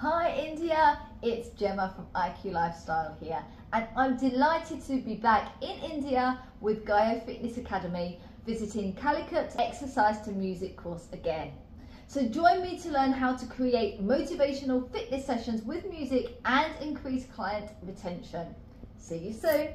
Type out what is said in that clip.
Hi India, it's Gemma from IQ Lifestyle here and I'm delighted to be back in India with Gayo Fitness Academy visiting Calicut exercise to music course again. So join me to learn how to create motivational fitness sessions with music and increase client retention. See you soon.